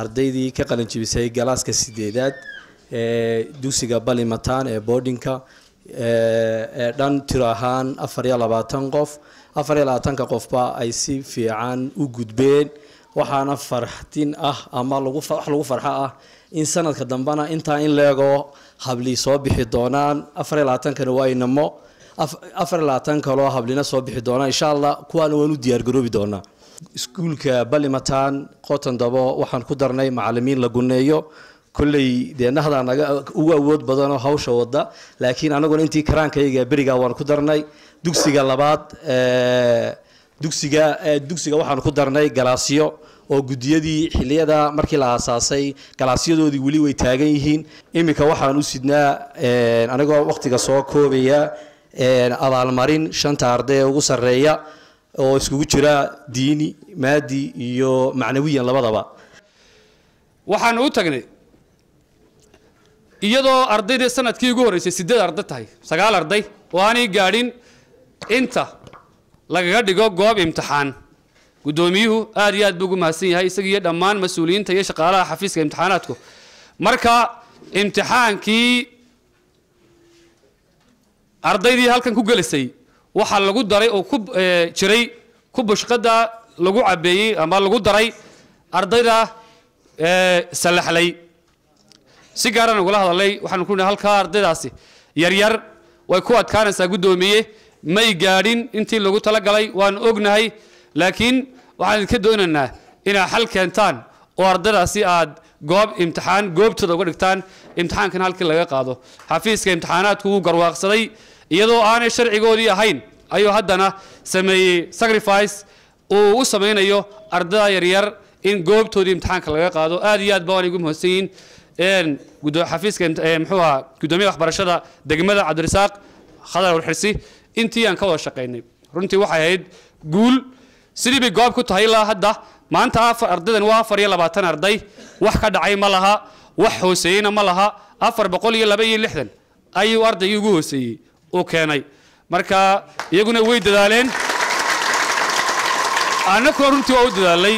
ardaydii ka qalinjibisay galaaska sideedaad ee dugsiga balimataan ee boardinka ee dhan tiro ahaan afar iyo labaatan qof. Afar iyo labaatanka qofba ay si fiican u gudbeen waxaana farxdin ah ama wax lagu farxo ah in sanadka dambena intaa in leegoo hablii soo bixi doonaan. Afar iyo labaatankana waa inamo afar iyo labaatan kaloo hablina soo bixi doonaan. Insha allah kuwaana waan u diyaargaroobi doonaa iskuulka balimataan qoton dabo waxaan ku darnay macalimiin la guneeyo. Kolley dee nahdaa naga ugu awood badanoo hawsha wada laakiin anaguna intii karaankayga berigaa waan ku darnay. Dugsiga labaad dugsiga dugsiga waxaan ku darnay galaasyo oo gudiyadii xiliyada markii la aasaasay galaasyadoodii weli way taagan yihiin. Iminka waxaan u sidnaa anigoo waqtiga soo koobaya abaalmarin shanta arday ee ugu sarreeya oo iskugu jira diini maadi iyo macnawiyan labadaba. Waxaan u tagnay iyadoo ardaydii sannadkii ugu horreysay sideed arday tahay sagaal arday oo aanay gaadhin inta lagaga dhigo goob imtixaan. Guddoomiyuhu aad iyo aad buu ugu mahadsan yahay isaga iyo dhammaan mas'uuliyiinta iyo shaqaalaha xafiiska imtixaanaadku. Marka imtixaankii ardaydii halkan ku gelisay waxaa lagu daray oo ku jiray ku bushqada lagu cabeeyey ama lagu daray ardayda salaxlay. Si gaaraan ugula hadalay waxaanu ku halkaa ardaydaasi yaryar way ku adkaanaysaa guddoomiye may gaadhin intii lagu talagalay waanu ognahay laakiin waxaan idinka doonaynaa inaad xal keentaan oo ardaydaasi aad goob imtixaan goobtooda uga dhigtaan imtixaankana halkii laga qaado. Xafiiska imtixaanaadku wuu garwaaqsaday iyadoo aanay sharcigoodii ahayn ayuu haddana sameeyey sacrifice. Uu u samaynayo ardayda yaryar in goobtoodii imtixaanka laga qaado. Aad iyo aad ba waan igu mahadsan yihiin. Xafiiska muxuu ahaa guddoomiyaha waxbarashada degmada cabdirasaaq khadar warxirsi intii aan ka wada shaqaynay runtii waxay ahayd guul. Sidii bay goob ku tahay ilaa hadda maanta afar ardaydan waa afar iyo labaatan arday. Wax ka dhacay ma laha wax hooseeyeyna ma laha. Afar boqol iyo laba iyo lixdan ayuu ardaygii ugu hooseeyey uu keenay. Marka iyaguna way dadaaleen. Annaguna runtii waa u dadaalay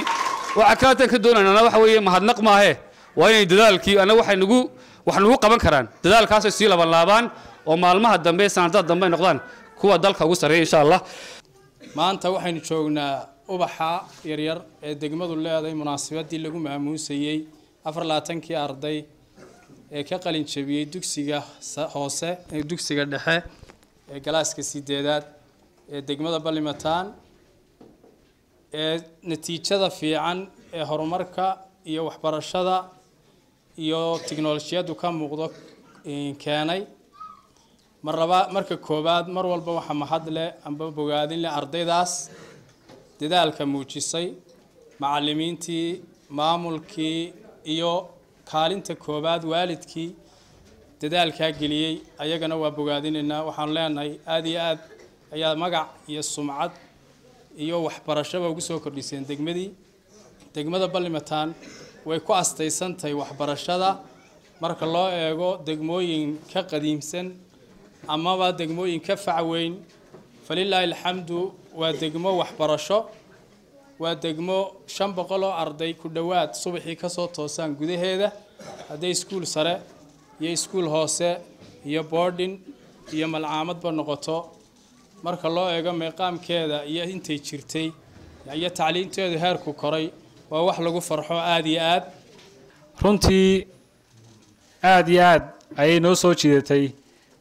waxa kalaatan ka doonaynana waxa weeye mahadnaq maahe. Waa inay dadaalkii annaga waxay nagu wax nagu qaban karaan. Dadaalkaasay sii labanlaabaan oo maalmaha dambe sanadada dambe ay noqdaan kuwa dalka ugu sarreeya insha allah. Maanta waxaynu joognaa ubaxa yaryar ee degmadu leedahay munaasabadii lagu maamuusayey afar labaatankii arday ee ka qalin jabiyey dugsiga hoose dugsiga dhexe ee galaaska sideedaad ee degmada balimataan ee natiijada fiican ee horumarka iyo waxbarashada iyo tiknolojiyaddu ka muuqdo keenay. Marlaba marka koowaad mar walba waxa mahad leh amba bogaadin leh ardaydaas dadaalka muujisay macalimiintii maamulkii iyo kaalinta koowaad waalidkii dadaalkaa geliyey ayagana waa bogaadinaynaa waxaanu leenahay aada iyo aad ayaa magac iyo sumcad iyo waxbarashaba ugu soo kordhiseen degmadii degmada balimataan way ku astaysantahay waxbarashada. Marka loo eego degmooyin ka qadiimsan amaba degmooyin ka facweyn falilaahi alxamdu waa degmo waxbarasho waa degmo shan boqol oo arday ku dhowaad subaxii ka soo toosaan gudaheeda. Hadday iskuul sare iyo iskuul hoose iyo boarding iyo malcaamadba noqoto. Marka loo eego meeqaamkeeda iyo intay jirtay iyo tacliinteedu heerku koray waa wax lagu farxo aada iyo aad. Runtii aada iyo aad ayay noo soo jiidatay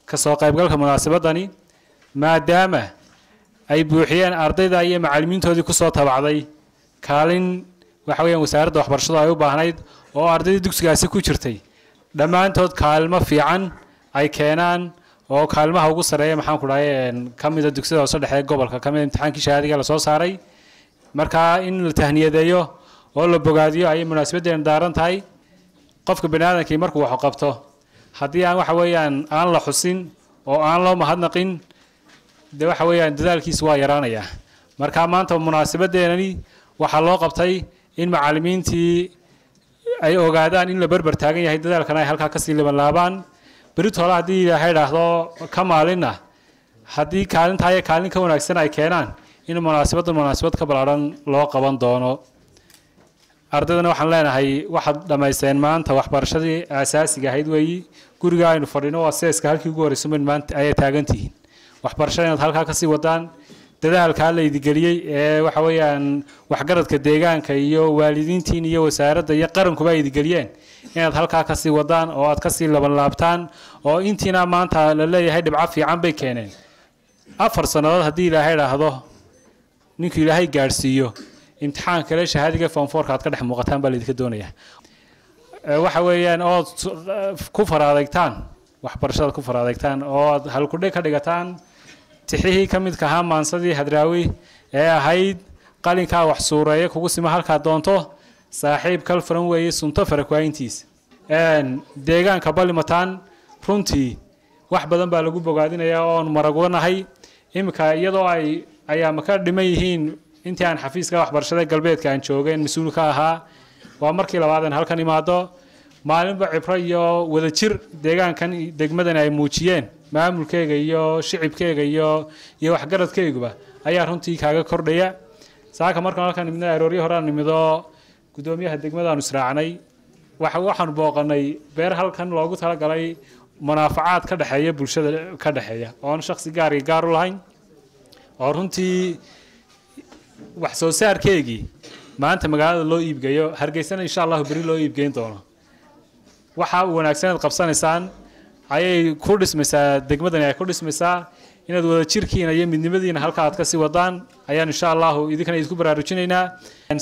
ka soo qaybgalka munaasabadani maadaama ay buuxiyeen ardayda iyo macalimiintoodii ku soo tabacday. Kaalin waxa wasaaradda waxbarashadu ay u baahnayd oo ardaydii dugsigaasi ku jirtay. Dhammaantood kaalmo fiican ay keenaan oo kaalmaha ugu sarreeya maxaan ku dhahay ka mida dugsiyada hoose dhexe gobolka ka mida imtixaankii shahaadiga la soo saaray. Markaa in la tahniyadeeyo oo la bogaadiyo ayay munaasabaddeena daaran tahay. Qofka bani aadamkii markuu wax qabto haddii aan waxa weeyaan aan la xusin oo aan loo mahadnaqin de waxa weeyaan dadaalkiisu waa yaraanaya. Marka maanta munaasabadeenani waxaa loo qabtay in macalimiintii ay ogaadaan in la berber taagan yahay dadaalkana ay halkaa ka sii libanlaabaan beritoole haddii ilaahay idhaahdo ka maalinna haddii kaalintaa iyo kaalin ka wanaagsan ay keenaan in munaasabadda munaasabad ka ballaadhan loo qaban doono. Ardaydana waxaan leenahay waxaad dhammaysteen maanta waxbarashadii aasaasiga ahayd weeyi. Guriga aynu fadhino waa seeska halkii ugu horreysay mayn maanta ayay taagantihiin waxbarashada inaad halkaa ka sii wadaan. Dadaalkaa la idigeliyey ee waxa weeyaan waxgaradka deegaanka iyo waalidiintiin iyo wasaaradda iyo qarankuba ay idigeliyeen inaad halkaa ka sii wadaan oo aad ka sii labanlaabtaan oo intiina maanta la leeyahay dhibco fiican bay keeneen. Afar sannadood haddii ilaahay idhaahdo ninkuu ilaahay gaadhsiiyo imtixaan kale shahaadiga foomfoorka aad ka dhex muuqataan baa laydinka doonayaa. Waxa weeyaan ood ku faraadegtaan waxbarashada ku faraadegtaan oo aad halkudhe ka dhigataan tixihii ka midka ahaa maansadii hadraawi ee ahayd qalinkaa wax suureeya kugu sima halkaa doonto saaxiib kalfaran weeye sunto farakwaayintiisa deegaanka balimataan runtii wax badan baa lagu bogaadinayaa oon maragwanahay iminka iyadoo ay ayaama ka dhiman yihiin intii aan xafiiska waxbarashada galbeedka aan joogeen mas'uul ka ahaa. Waa markii labaadeen halkan imaado maalinba cibro iyo wadajir deegaankan degmadan ay muujiyeen. Maamulkeyga iyo shicibkeyga iyo iyo waxgaradkeyguba ayaa runtii kaaga kordhaya. Saaka markaan halkan nimidna arooryo horaan nimido guddoomiyaha degmadaanu israacnay. Waxa waxaanu booqanay beer halkan loogu talagalay munaafacaad ka dhexeeya bulshada ka dhexeeya oon shaksi gaarga gaar u lahayn. Oo runtii wax soo saarkeygii maanta magaalada loo iibgeeyo hargeysana insha allahu beri loo iibgeyn doono waxa wanaagsan inaad qabsanaysaan ayay ku dhismaysaa degmadani ay ku dhismaysaa inaad wadajirkiina iyo midnimadiina halka aad ka sii wadaan ayaan insha allahu idinkana idinku baraarujinaynaa.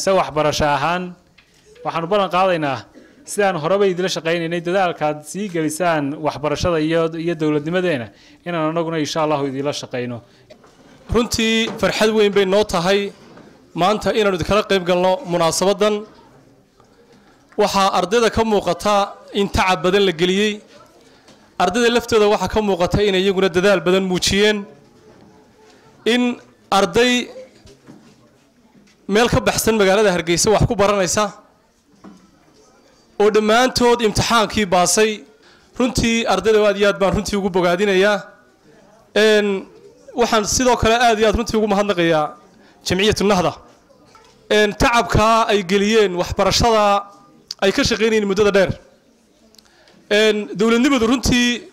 Se waxbarasho ahaan waxaanu ballan qaadaynaa sidaan horeba idila shaqaynaynay dadaalkaad sii gelisaan waxbarashada iyo dowladnimadeena inaan anaguna insha allahu idila shaqayno. Runtii farxad weyn bay noo tahay. Maanta inaanu idinkala qayb galno munaasabadan. Waxaa ardayda ka muuqata in tacab badan la geliyey. Ardayda laftooda waxaa ka muuqata inay iyaguna dadaal badan muujiyeen. In arday meel ka baxsan magaalada hargeysa wax ku baranaysa oo dhammaantood imtixaankii baasay. Runtii ardayda aad iyo aad baan runtii ugu bogaadinayaa waxaan sidoo kale aad iyo aad runtii ugu mahadnaqayaa jamciyatu nahda. Tacabkaa ay geliyeen waxbarashada ay ka shaqaynayeen muddada dheer dowladnimadu runtii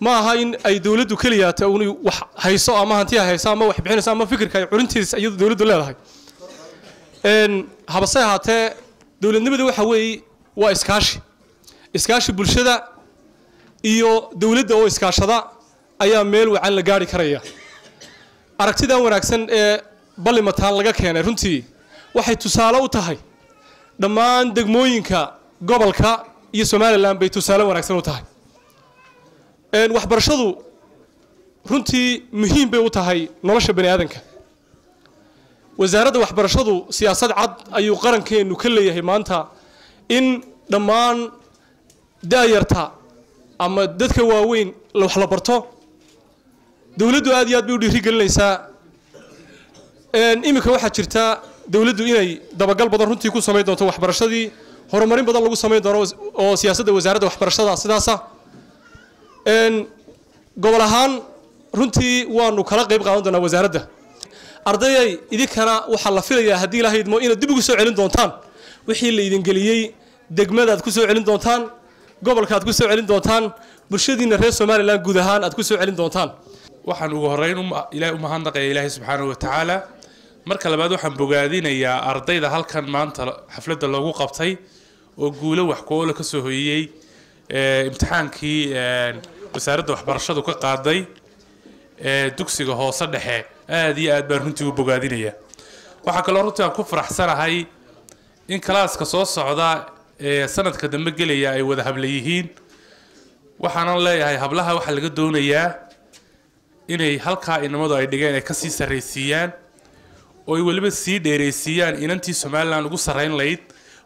ma aha in ay dowladdu keliyaata un wax hayso ama hantiya hayso ama wax bixinayso ama fikirka ay culintiisa iyadu dowladdu leedahay. Habase ahaatee dowladnimadu waxa weeye waa iskaashi. Iskaashi bulshada iyo dowladda oo iskaashada ayaa meel wacan la gaari karaya. Aragtidan wanaagsan ee ballimataan laga keenay runtii waxay tusaale u tahay dhammaan degmooyinka gobolka iyo somalilan bay tusaale wanaagsan u tahay. Waxbarashadu runtii muhiim bay u tahay nolosha bani aadanka wasaaradda waxbarashadu siyaasad cad ayuu qarankeennu ka leeyahay maanta in dhammaan daayarta ama dadka waaweyn wax la barto. Dowladdu aad iyo aad bay u dhiirigelinaysaa. Iminka waxaa jirta dowladdu inay dabagal badan runtii ku samayn doonto waxbarashadii horumarin badan lagu samayn doono oo siyaasadda wasaaradda waxbarashada sidaasa. Gobol ahaan runtii waanu kala qayb qaadan doonaa wasaaradda. Ardayay idinkana waxaa la filayaa haddii ilaahay idmo inaad dib ugu soo celin doontaan. Wixii la idin geliyey degmadaad ku soo celin doontaan gobolkaaad ku soo celin doontaan bulshadiina reer somalilan guud ahaan aad ku soo celin doontaan. Waxaan ugu horreyn ilaahay u mahadnaqaya ilaahay subxaanahu wa tacaala. Marka labaad waxaan bogaadinayaa ardayda halkan maanta xafladda loogu qabtay oo guulo wax ku-oola ka soo hoyiyey imtixaankii wasaaradda waxbarashadu ka qaaday dugsiga hoose dhexe. Aad iyo aad baan runtii u bogaadinayaa waxaa kaloo runtii aan ku faraxsanahay in kalaaska soo socda ee sanadka dambe gelaya ay wada habla yihiin. Waxaanan leeyahay hablaha waxaa laga doonayaa inay halkaa inamadu ay dhigeen ay ka sii sarraysiiyaan oo ay weliba sii dheeraysiiyaan inantii somalilan ugu sarrayn layd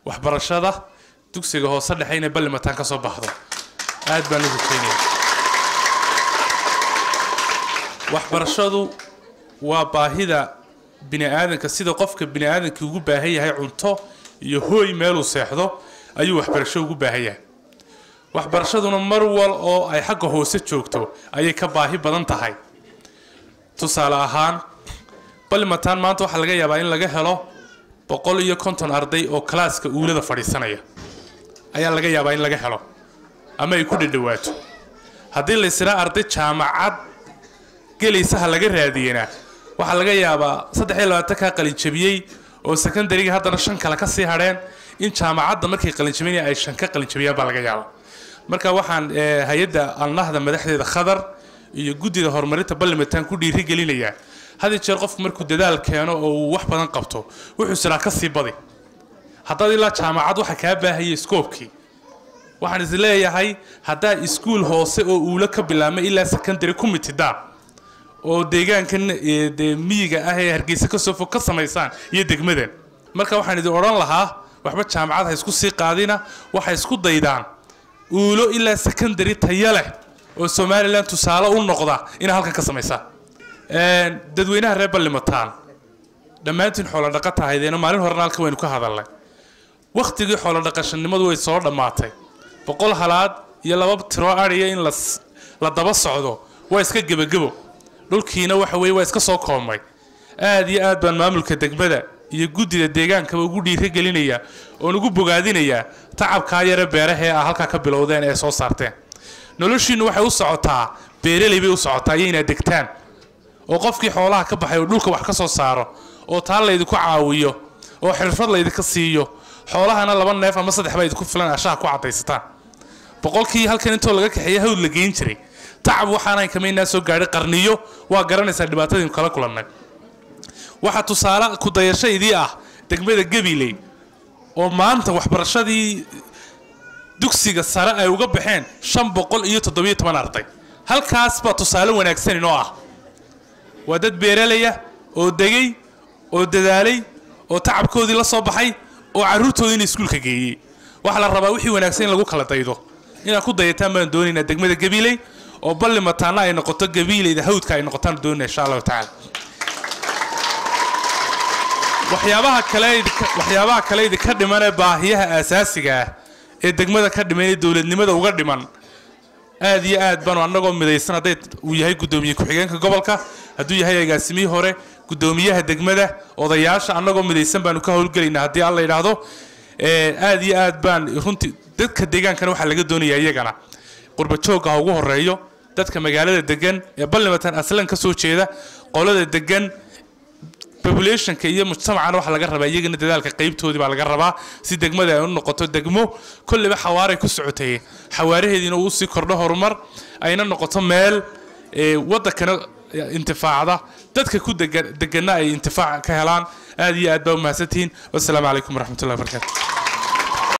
waxbarashada dugsiga hoose dhexe inay ballimataan ka soo baxdo. Aad baan ugu keenaya waxbarashadu waa baahida bini aadanka sida qofka bini aadankii ugu baahan yahay cunto iyo hooy meeluu seexdo ayuu waxbarasho ugu baahan yahay. Waxbarashaduna mar wal oo ay xagga hoose joogto ayay ka baahi badan tahay. Tusaale ahaan ballimataan maanta waxaa laga yaabaa in laga helo boqol iyo konton arday oo kalaaska uulada fadhiisanaya ayaa laga yaabaa in laga helo. Ama ay ku dhadhawaato. Haddii la ysiraa arday jaamacad gelaysaha laga raadiyena waxaa laga yaabaa saddex iyo labaatan kaa qalinjabiyey oo secondariga haddana shan kale ka sii hadheen in jaamacadda markay qalinjabinaya ay shan ka qalinjabiyaan baa laga yaabaa. Marka waxaan eh, hay'adda alnahda madaxdeeda khadar iyo guddida horumarinta ballimataan ku dhiirigelinayaa had iyo jeer qofku markuu dadaal keeno oo uu wax badan qabto wuxuu siraa ka sii badi haddaad ilaa jaamacad waxa kaa baahaya skoobkii waxaan is haddaa iskuul hoose oo uula ka bilaabmay ilaa secondary ku mitidaan oo deegaankan dee miyiga ah ee hargeysa ka fog ka samaysaan iyo degmadan. Marka waxaan idin odhan lahaa waxba jaamacad ha isku sii qaadina waxay isku daydaan. Uulo ilaa secondary taya leh oo somalilan tusaale u noqda inaa halkan ka samaysaan Een, dadweynaha reer ballimataan dhammaantiin xoolo dhaqata ahaydeena maalin horena halka waynu ka hadalnay wakhtigii xoolo dhaqashanimadu way soo dhammaatay. Boqol halaad iyo laba tiro adhiya in la daba socdo waa iska gebagebo. Dhulkiina waxa weye waa iska soo koobmay. Aad iyo aad baan maamulka degmada iyo guddida deegaankaba ugu dhiirigelinayaa oon ugu bogaadinayaa tacabkaa yare beerahee ah halkaa ka bilowdeen ee soo saarteen. Noloshiinnu waxay u socotaa beeraley bay u socotaa iyo inaad degtaan. Oo qofkii xoolaha ka baxay oo dhulka wax ka soo saaro oo taa laydinku caawiyo oo xirfad laydinka siiyo xoolahana laba neef ama saddex baa idinku filan ashaha ku cadaysataan boqolkii halkan intoo laga kaxeeya hawd la geyn jiray. Tacab waxaanayn kamaynaa soo gaadhay qarniyo waa garanaysaa dhibaatadiinu kala kulannay waxaa tusaale ku dayasho idii ah degmada gabiley oo maanta waxbarashadii dugsiga sare ay uga baxeen shan boqol iyo toddobiyo toban arday. Halkaas baa tusaale wanaagsan inoo ah. Waa dad beeralaya oo degay oo dadaalay oo tacabkoodii la soo baxay oo carruurtoodiina iskuulka geeyey. Waxaa la rabaa wixii wanaagsan in lagu kala daydo. Inaad ku dayataan baan doonaynaa degmada gabiley oo balli mataana ay noqoto gabileyda hawdka ay noqotaan doonayna insha allahu tacaala. Waxyaabaha kale idinka- waxyaabaha kale idinka dhiman ee baahiyaha aasaasiga ah ee degmada ka dhiman ee dowladnimada uga dhiman. Aad iyo aad baanu annagoo midaysan hadday uu yahay guddoomiye ku-xigeenka gobolka hadduu yahay agaasimihii hore guddoomiyaha degmada odayaasha annagoo midaysan baanu ka howlgelaynaa haddii alla yidhaahdo Ee, aad iyo aad baan runtii dadka deegaankana waxaa laga doonayaa iyagana. Qurba joogga ha ugu horeeyo dadka magaalada degan ee ballimatan aslan ka soo jeeda qolada degan populationka iyo mujtamacana waxaa laga rabaa iyagana dadaalka qaybtoodii baa laga rabaa. Si degmada ay u noqoto degmo kolleyba xawaaray ku socotay. Xawaaraheediina uu kordho horumar ayna noqoto meel ee, waddankana intifaacda. Dadka ku degan deganna ay intifaac ka helaan. Aad iyo aad baa u mahadsantihiin. Wassalaamu calaykum waraxmatullahi wabarakaatu